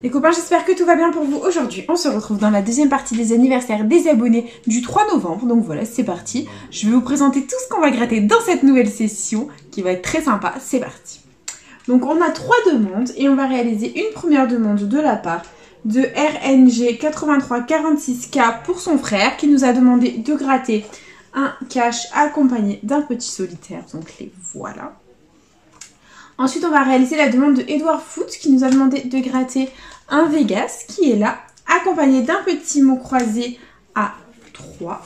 Les copains, j'espère que tout va bien pour vous aujourd'hui. On se retrouve dans la deuxième partie des anniversaires des abonnés du 3 novembre. Donc voilà, c'est parti. Je vais vous présenter tout ce qu'on va gratter dans cette nouvelle session qui va être très sympa. C'est parti. Donc on a trois demandes et on va réaliser une première demande de la part de RNG 8346K pour son frère qui nous a demandé de gratter un cache accompagné d'un petit solitaire. Donc les voilà. Ensuite, on va réaliser la demande de Edouard Foot qui nous a demandé de gratter un Vegas qui est là, accompagné d'un petit mot croisé à 3,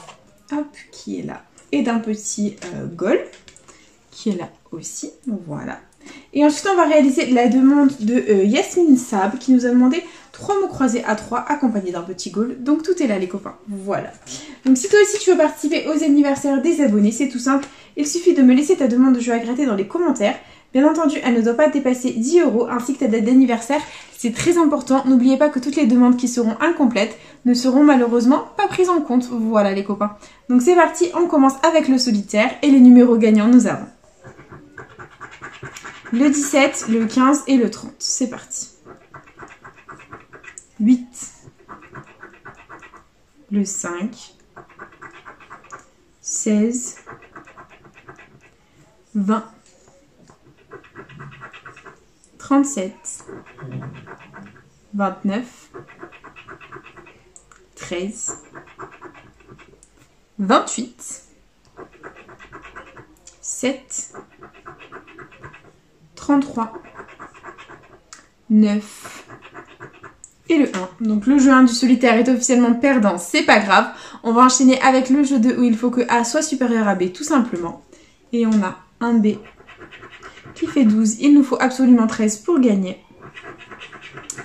hop, qui est là, et d'un petit euh, Gol qui est là aussi, voilà. Et ensuite, on va réaliser la demande de euh, Yasmine Sab qui nous a demandé trois mots croisés à 3 accompagnés d'un petit goal. Donc tout est là les copains. Voilà. Donc si toi aussi tu veux participer aux anniversaires des abonnés, c'est tout simple. Il suffit de me laisser ta demande de jeu à gratter dans les commentaires. Bien entendu, elle ne doit pas dépasser 10 euros ainsi que ta date d'anniversaire. C'est très important. N'oubliez pas que toutes les demandes qui seront incomplètes ne seront malheureusement pas prises en compte. Voilà les copains. Donc c'est parti, on commence avec le solitaire et les numéros gagnants nous avons le 17, le 15 et le 30. C'est parti. 8, le 5, 16, 20, 37, 29, 13, 28, 7, 33, 9 et le 1. Donc le jeu 1 du solitaire est officiellement perdant, c'est pas grave. On va enchaîner avec le jeu 2 où il faut que A soit supérieur à B tout simplement. Et on a un B qui fait 12. Il nous faut absolument 13 pour gagner.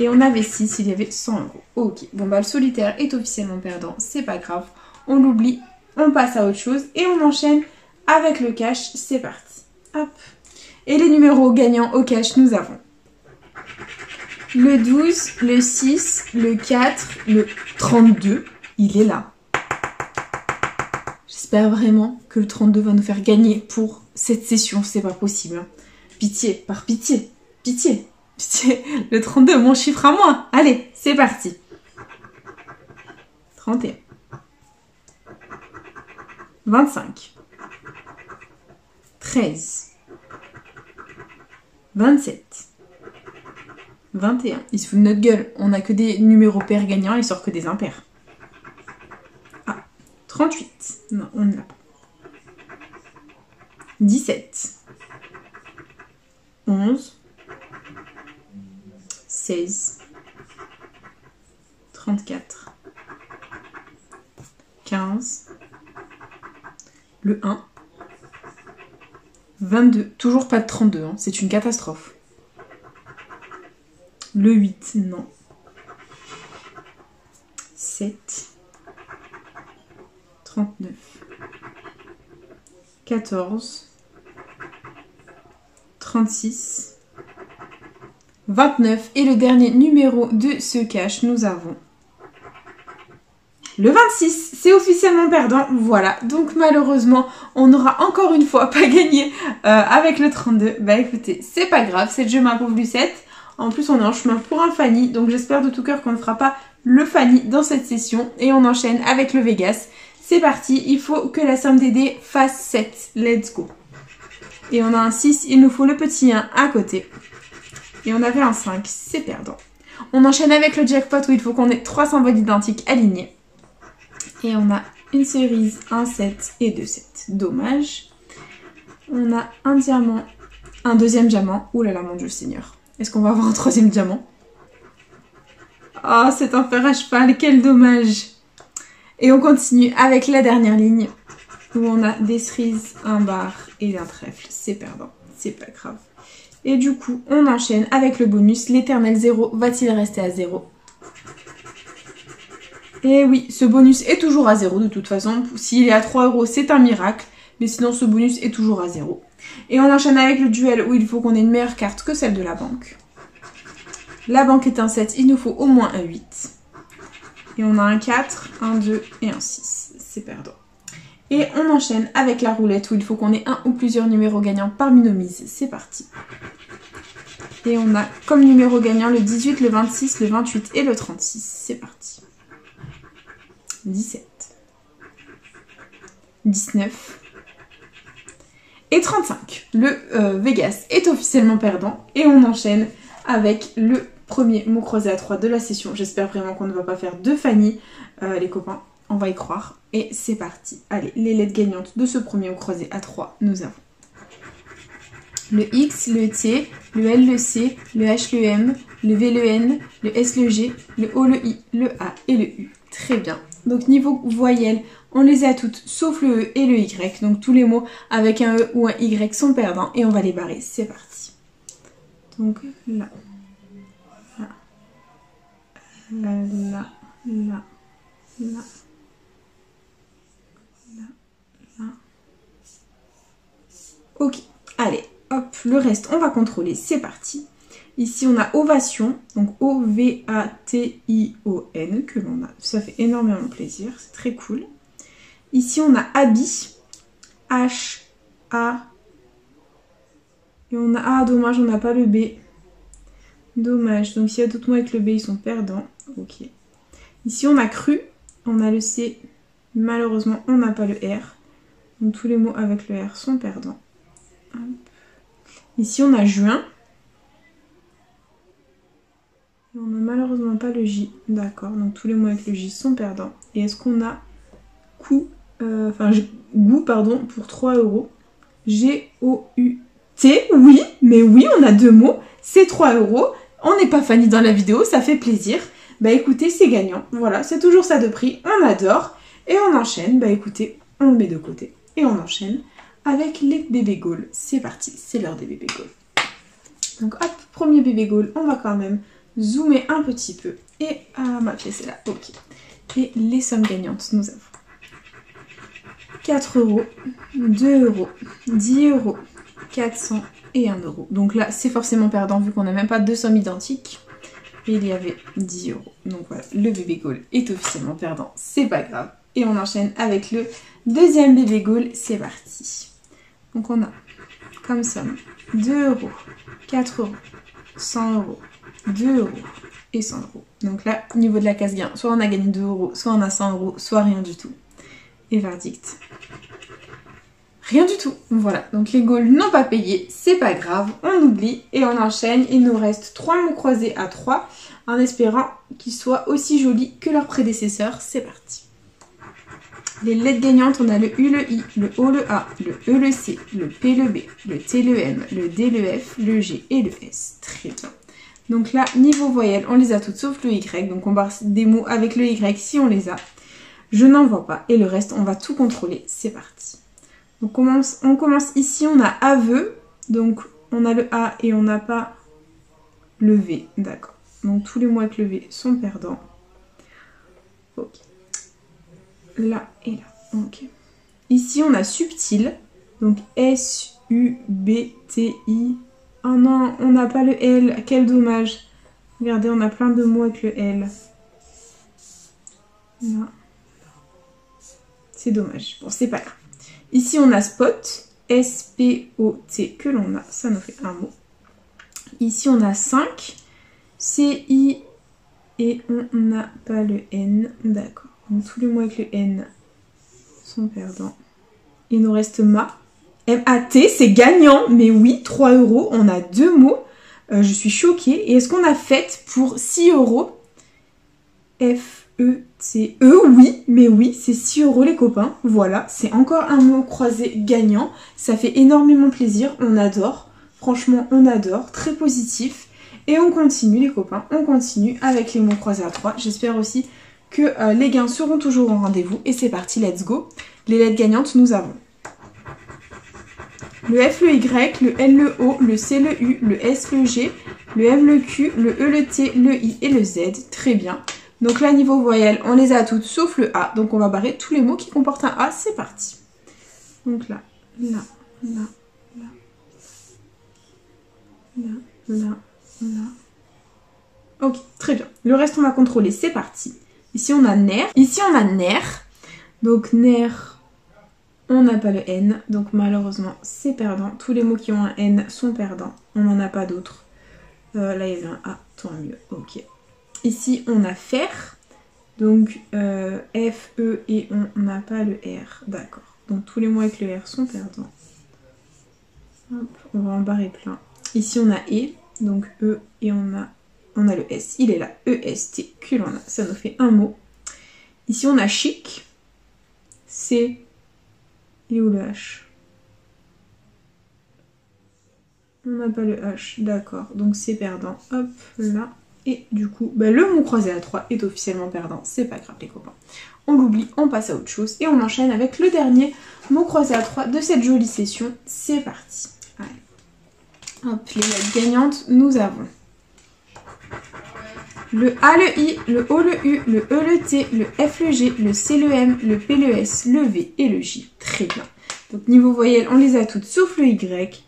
Et on avait 6, il y avait 100 euros. Ok, bon bah le solitaire est officiellement perdant, c'est pas grave. On l'oublie, on passe à autre chose et on enchaîne avec le cash. C'est parti. Hop. Et les numéros gagnants au cash, nous avons le 12, le 6, le 4, le 32. Il est là. J'espère vraiment que le 32 va nous faire gagner pour cette session. C'est pas possible. Pitié, par pitié, pitié, pitié. Le 32, mon chiffre à moi. Allez, c'est parti. 31. 25. 13. 27. 21. Il se fout de notre gueule. On n'a que des numéros pairs gagnants, il sort que des impairs. Ah, 38. Non, on ne l'a pas. 17. 11. 16. 34. 15. Le 1. 22. Toujours pas de 32, hein. c'est une catastrophe. Le 8, non. 7. 39. 14. 36. 29. Et le dernier numéro de ce cache, nous avons le 26, c'est officiellement perdant, voilà. Donc malheureusement, on n'aura encore une fois pas gagné euh, avec le 32. Bah écoutez, c'est pas grave, c'est le jeu ma pauvre Lucette. En plus, on est en chemin pour un Fanny, donc j'espère de tout cœur qu'on ne fera pas le Fanny dans cette session. Et on enchaîne avec le Vegas. C'est parti, il faut que la somme des dés fasse 7. Let's go. Et on a un 6, il nous faut le petit 1 à côté. Et on avait un 5, c'est perdant. On enchaîne avec le jackpot où il faut qu'on ait 3 symboles identiques alignés. Et on a une cerise, un 7 et deux 7. Dommage. On a un diamant, un deuxième diamant. Ouh là là, mon dieu seigneur. Est-ce qu'on va avoir un troisième diamant? Oh, c'est un fer à cheval, quel dommage Et on continue avec la dernière ligne, où on a des cerises, un bar et un trèfle. C'est perdant, c'est pas grave. Et du coup, on enchaîne avec le bonus. L'éternel 0 va-t-il rester à 0 Et oui, ce bonus est toujours à 0 de toute façon. S'il est à 3 euros, c'est un miracle. Mais sinon, ce bonus est toujours à 0. Et on enchaîne avec le duel où il faut qu'on ait une meilleure carte que celle de la banque. La banque est un 7, il nous faut au moins un 8. Et on a un 4, un 2 et un 6. C'est perdant. Et on enchaîne avec la roulette où il faut qu'on ait un ou plusieurs numéros gagnants parmi nos mises. C'est parti. Et on a comme numéro gagnant le 18, le 26, le 28 et le 36. C'est parti. 17. 19. Et 35. Le euh, Vegas est officiellement perdant. Et on enchaîne avec le premier mot croisé à 3 de la session. J'espère vraiment qu'on ne va pas faire deux Fanny, euh, les copains. On va y croire. Et c'est parti. Allez, les lettres gagnantes de ce premier croisé à 3, nous avons le X, le T, le L, le C, le H, le M, le V, le N, le S, le G, le O, le I, le A et le U. Très bien. Donc niveau voyelles, on les a toutes sauf le E et le Y. Donc tous les mots avec un E ou un Y sont perdants et on va les barrer. C'est parti. Donc là, là, là, là, là. Ok, allez, hop, le reste, on va contrôler, c'est parti. Ici, on a ovation, donc O-V-A-T-I-O-N, que l'on a. Ça fait énormément plaisir, c'est très cool. Ici, on a habit, H-A. Et on a, ah, dommage, on n'a pas le B. Dommage, donc s'il y a d'autres mots avec le B, ils sont perdants. Ok. Ici, on a cru, on a le C. Malheureusement, on n'a pas le R. Donc tous les mots avec le R sont perdants. Ici, on a juin. on n'a malheureusement pas le J. D'accord, donc tous les mots avec le J sont perdants. Et est-ce qu'on a euh, goût, pour 3 euros? G-O-U-T, oui, mais oui, on a deux mots, c'est 3 euros. On n'est pas Fanny dans la vidéo, ça fait plaisir. Bah écoutez, c'est gagnant. Voilà, c'est toujours ça de prix, on adore. Et on enchaîne, bah écoutez, on le met de côté. Et on enchaîne avec les bébés Gaules. C'est parti, c'est l'heure des bébés Gaules. Donc hop, premier bébé Gaulle, on va quand même zoomer un petit peu. Et ma pièce est là, ok. Et les sommes gagnantes, nous avons 4 euros, 2 euros, 10 euros, 400 et 1 euro. Donc là, c'est forcément perdant vu qu'on n'a même pas deux sommes identiques. Et il y avait 10 euros. Donc voilà, le bébé Gaulle est officiellement perdant, c'est pas grave. Et on enchaîne avec le deuxième bébé Gaulle, c'est parti. Donc on a comme somme 2 euros, 4 euros, 100 euros, 2 euros et 100 euros. Donc là, au niveau de la casse gain, soit on a gagné 2 euros, soit on a 100 euros, soit rien du tout. Et verdict. Rien du tout. Voilà, donc les Gaules n'ont pas payé, c'est pas grave, on oublie et on enchaîne. Il nous reste 3 mots croisés à 3 en espérant qu'ils soient aussi jolis que leurs prédécesseurs. C'est parti. Les lettres gagnantes, on a le U, le I, le O, le A, le E, le C, le P, le B, le T, le M, le D, le F, le G et le S. Très bien. Donc là, niveau voyelle, on les a toutes sauf le Y. Donc on va des mots avec le Y si on les a. Je n'en vois pas. Et le reste, on va tout contrôler. C'est parti. Donc on commence, on commence ici, on a aveu. Donc on a le A et on n'a pas le V. D'accord. Donc tous les mots avec le V sont perdants. Ok là et là. Ici, on a subtil. Donc S-U-B-T-I. Oh non, on n'a pas le L. Quel dommage. Regardez, on a plein de mots avec le L. Là. C'est dommage. Bon, c'est pas grave. Ici, on a spot. S-P-O-T que l'on a. Ça nous fait un mot. Ici, on a 5. C-I et on n'a pas le N. D'accord. Donc tous les mots avec le N sont perdants. Il nous reste MA. M-A-T, c'est gagnant, mais oui, 3 euros, on a deux mots. Euh, je suis choquée. Et est-ce qu'on a fait pour 6 euros? F-E-T-E, e, oui, mais oui, c'est 6 euros les copains. Voilà, c'est encore un mot croisé gagnant. Ça fait énormément plaisir, on adore. Franchement, on adore, très positif. Et on continue les copains, on continue avec les mots croisés à 3. J'espère aussi que euh, les gains seront toujours au rendez-vous. Et c'est parti, let's go. Les lettres gagnantes, nous avons le F, le Y, le L, le O, le C, le U, le S, le G, le M, le Q, le E, le T, le I et le Z. Très bien. Donc là, niveau voyelle, on les a toutes sauf le A. Donc on va barrer tous les mots qui comportent un A. C'est parti. Donc là, là, là, là, là, là, là. Ok, très bien. Le reste, on va contrôler. C'est parti. Ici, on a nerf. On a. Donc, nerf, on n'a pas le N. Donc, malheureusement, c'est perdant. Tous les mots qui ont un N sont perdants. On n'en a pas d'autres. Euh, là, il y avait un A, tant mieux. Ok. Ici, on a fer. Donc, euh, F, E et on n'a pas le R. D'accord. Donc, tous les mots avec le R sont perdants. On va en barrer plein. Ici, on a E. Donc, E et on a, on a le S. Il est là. E-S-T. Que l'on a. Ça nous fait un mot. Ici, on a chic. C. Et où le H? On n'a pas le H, d'accord. Donc c'est perdant. Hop, là. Et du coup, bah, le mot croisé à 3 est officiellement perdant. C'est pas grave les copains. On l'oublie, on passe à autre chose. Et on enchaîne avec le dernier mot croisé à 3 de cette jolie session. C'est parti. Allez. Hop, les gagnantes, nous avons le A, le I, le O, le U, le E, le T, le F, le G, le C, le M, le P, le S, le V et le J. Très bien. Donc niveau voyelles, on les a toutes sauf le Y.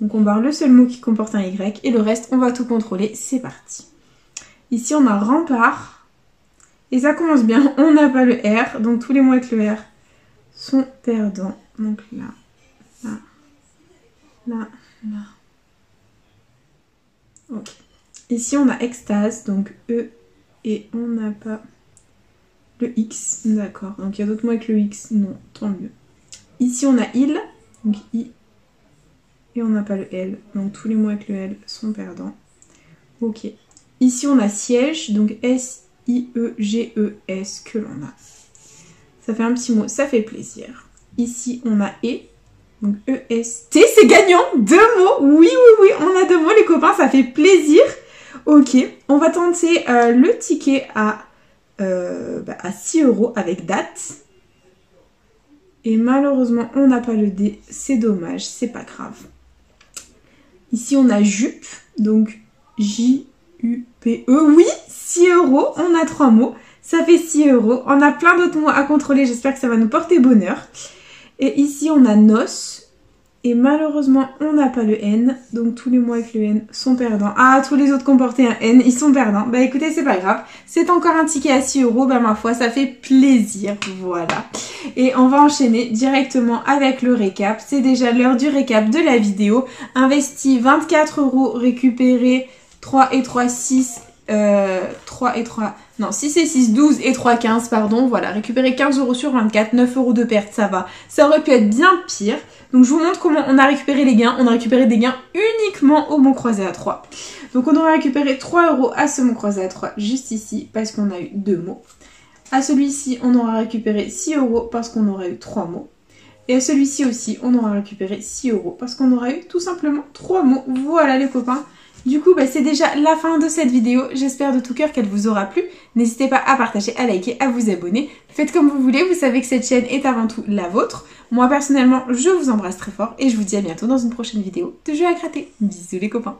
Donc on barre le seul mot qui comporte un Y et le reste, on va tout contrôler. C'est parti. Ici, on a rempart. Et ça commence bien. On n'a pas le R. Donc tous les mots avec le R sont perdants. Donc là, là, là, là. Ici, on a extase. Donc E et on n'a pas le X. D'accord. Donc il y a d'autres mots avec le X. Non, tant mieux. Ici, on a il. Donc I et on n'a pas le L. Donc tous les mots avec le L sont perdants. Ok. Ici on a siège, donc S-I-E-G-E-S que l'on a. Ça fait un petit mot, ça fait plaisir. Ici on a E, donc E-S-T, c'est gagnant Deux mots Oui, oui, oui, on a deux mots les copains, ça fait plaisir. Ok, on va tenter euh, le ticket à, euh, bah, 6 euros avec date. Et malheureusement, on n'a pas le D. C'est dommage, c'est pas grave. Ici, on a jupe, donc J-U-P-E. Oui, 6 euros, on a trois mots. Ça fait 6 euros. On a plein d'autres mots à contrôler, j'espère que ça va nous porter bonheur. Et ici, on a noce. Et malheureusement, on n'a pas le N. Donc tous les mots avec le N sont perdants. Ah, tous les autres comportaient un N, ils sont perdants. Bah écoutez, c'est pas grave. C'est encore un ticket à 6 euros. Bah ma foi, ça fait plaisir. Voilà. Et on va enchaîner directement avec le récap. C'est déjà l'heure du récap de la vidéo. Investi 24 euros, récupéré 3 et 3, 6, euh, 3 et 3, non 6 et 6, 12 et 3, 15, pardon. Voilà, récupérer 15 euros sur 24, 9 euros de perte, ça va. Ça aurait pu être bien pire. Donc je vous montre comment on a récupéré les gains. On a récupéré des gains uniquement au mot croisé à 3. Donc on aura récupéré 3 euros à ce mot croisé à 3 juste ici parce qu'on a eu deux mots. À celui-ci, on aura récupéré 6 euros parce qu'on aura eu 3 mots. Et à celui-ci aussi, on aura récupéré 6 euros parce qu'on aura eu tout simplement 3 mots. Voilà les copains. Du coup, bah, c'est déjà la fin de cette vidéo. J'espère de tout cœur qu'elle vous aura plu. N'hésitez pas à partager, à liker, à vous abonner. Faites comme vous voulez, vous savez que cette chaîne est avant tout la vôtre. Moi, personnellement, je vous embrasse très fort et je vous dis à bientôt dans une prochaine vidéo de jeux à gratter. Bisous les copains